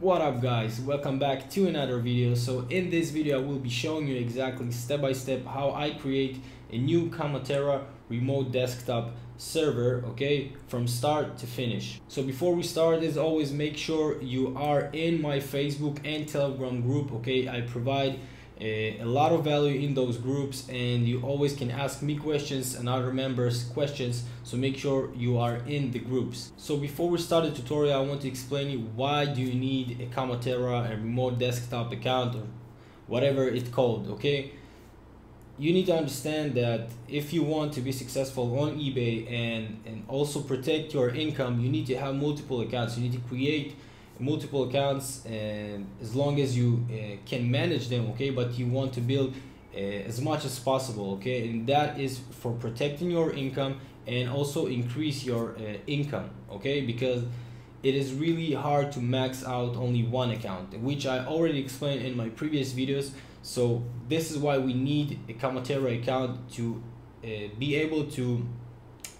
What up guys, welcome back to another video. So in this video I will be showing you exactly step by step how I create a new Kamatera remote desktop server, okay, from start to finish. So before we start as always make sure you are in my Facebook and Telegram group, okay? I provide a, a lot of value in those groups and you always can ask me questions and other members questions so make sure you are in the groups. So before we start the tutorial i want to explain you why do you need a Kamatera a remote desktop account or whatever it's called okay? You need to understand that if you want to be successful on ebay and and also protect your income you need to have multiple accounts. You need to create multiple accounts and as long as you uh, can manage them okay but you want to build uh, as much as possible okay? And that is for protecting your income and also increase your uh, income okay? Because it is really hard to max out only one account which I already explained in my previous videos. So this is why we need a Kamatera account to uh, be able to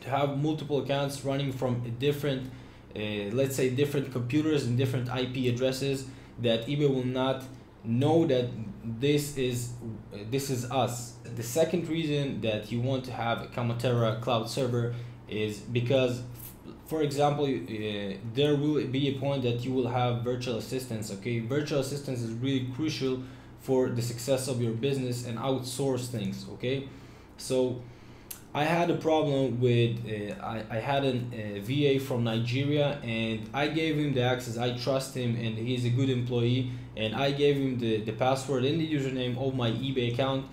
to have multiple accounts running from a different uh, let's say different computers and different IP addresses that eBay will not know that this is uh, this is us. The second reason that you want to have a Kamatera cloud server is because for example uh, there will be a point that you will have virtual assistants okay virtual assistants is really crucial for the success of your business and outsource things okay so I had a problem with uh, I, I had a uh, VA from Nigeria and I gave him the access. I trust him and he's a good employee and I gave him the, the password and the username of my eBay account.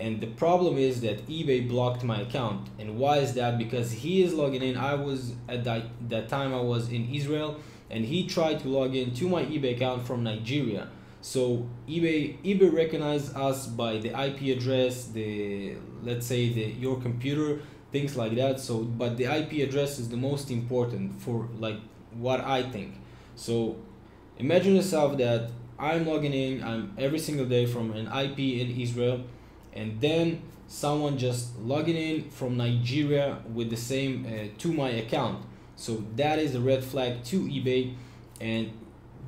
And the problem is that eBay blocked my account. And why is that? Because he is logging in. I was at that, that time I was in Israel and he tried to log in to my eBay account from Nigeria so eBay eBay recognized us by the IP address, the let's say the your computer, things like that. So but the IP address is the most important for like what I think. So imagine yourself that I'm logging in I'm every single day from an IP in Israel and then someone just logging in from Nigeria with the same uh, to my account. So that is a red flag to eBay and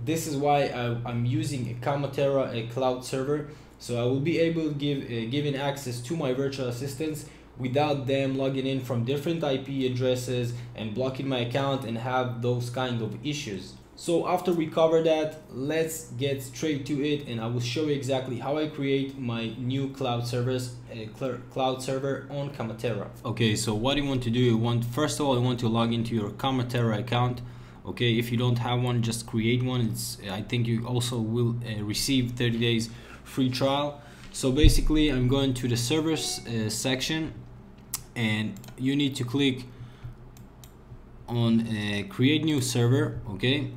this is why I, am using a Kamatera, a cloud server. So I will be able to give uh, giving access to my virtual assistants without them logging in from different IP addresses and blocking my account and have those kind of issues. So after we cover that, let's get straight to it and I will show you exactly how I create my new cloud service, a cloud server on Kamatera. Okay, so what do you want to do, you want first of all, you want to log into your Kamatera account okay if you don't have one just create one. It's i think you also will uh, receive 30 days free trial. So basically i'm going to the servers uh, section and you need to click on uh, create new server okay?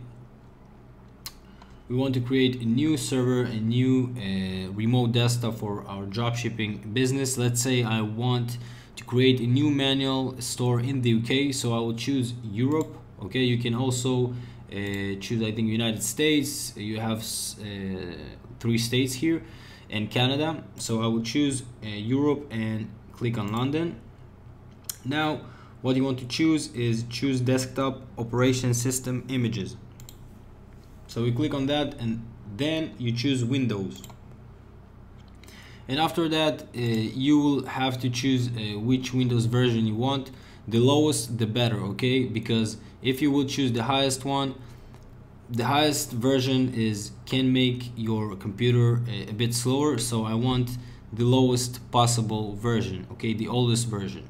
We want to create a new server a new uh, remote desktop for our dropshipping business. Let's say i want to create a new manual store in the uk so i will choose europe okay you can also uh, choose I think United States. You have uh, three states here and Canada. So I will choose uh, Europe and click on London. Now what you want to choose is choose desktop operation system images. So we click on that and then you choose Windows. And after that uh, you will have to choose uh, which Windows version you want the lowest the better okay? Because if you will choose the highest one the highest version is can make your computer a, a bit slower so I want the lowest possible version okay? The oldest version.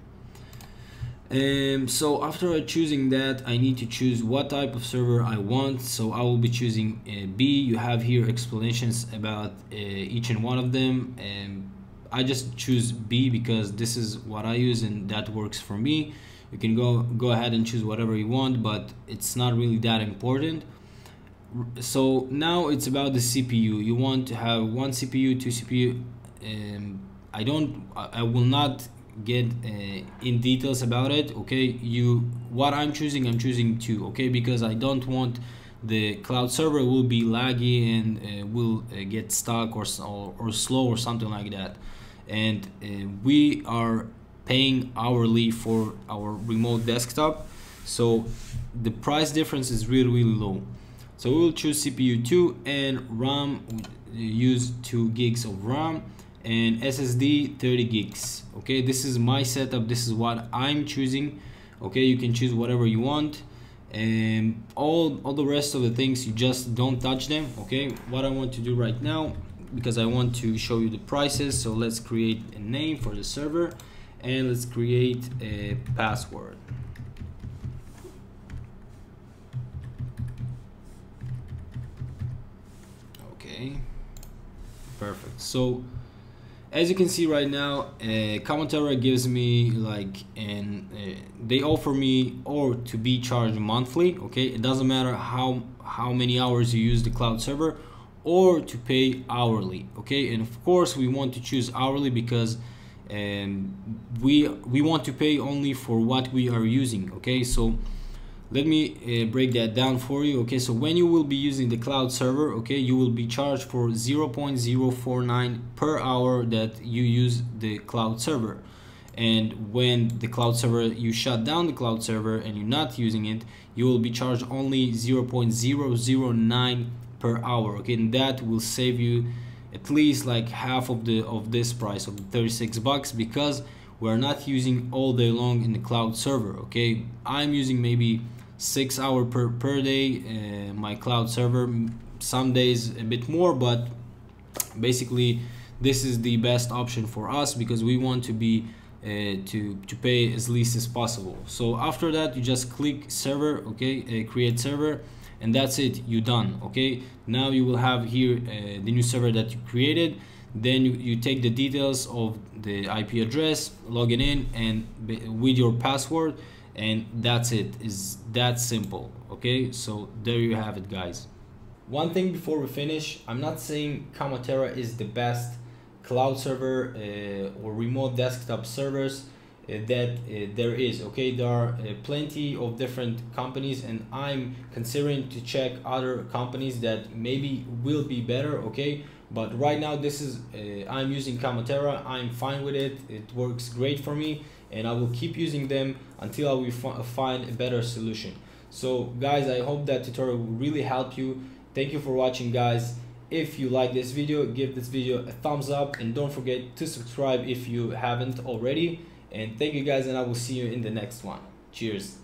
Um, so after choosing that I need to choose what type of server I want so I will be choosing uh, B. You have here explanations about uh, each and one of them. And I just choose B because this is what I use and that works for me you can go go ahead and choose whatever you want but it's not really that important. So now it's about the CPU you want to have one CPU two CPU um, I don't I will not get uh, in details about it okay? You what I'm choosing I'm choosing two okay? Because I don't want the cloud server will be laggy and uh, will uh, get stuck or, or, or slow or something like that. And uh, we are paying hourly for our remote desktop. So the price difference is really really low. So we'll choose CPU 2 and RAM use 2 gigs of RAM and SSD 30 gigs. Okay this is my setup. This is what I'm choosing. Okay you can choose whatever you want. And all all the rest of the things you just don't touch them. Okay what I want to do right now because I want to show you the prices. So let's create a name for the server and let's create a password. Okay. Perfect. So as you can see right now uh, Kamatera gives me like and uh, they offer me or to be charged monthly okay? It doesn't matter how how many hours you use the cloud server or to pay hourly okay? And of course we want to choose hourly because um, we we want to pay only for what we are using okay? So let me uh, break that down for you okay? So when you will be using the cloud server okay you will be charged for 0.049 per hour that you use the cloud server. And when the cloud server you shut down the cloud server and you're not using it you will be charged only 0.009 per hour okay? And that will save you at least like half of the of this price of 36 bucks because we're not using all day long in the cloud server okay? I'm using maybe six hour per per day uh, my cloud server some days a bit more but basically this is the best option for us because we want to be uh, to to pay as least as possible. So after that you just click server okay uh, create server and that's it you done okay? Now you will have here uh, the new server that you created. Then you, you take the details of the IP address login in and with your password and that's it. Is that simple okay? So there you have it guys. One thing before we finish i'm not saying kamatera is the best cloud server uh, or remote desktop servers that uh, there is okay there are uh, plenty of different companies and i'm considering to check other companies that maybe will be better okay but right now this is uh, i'm using kamatera i'm fine with it it works great for me and I will keep using them until I will find a better solution. So guys, I hope that tutorial will really help you. Thank you for watching guys. If you like this video, give this video a thumbs up and don't forget to subscribe if you haven't already. And thank you guys and I will see you in the next one. Cheers.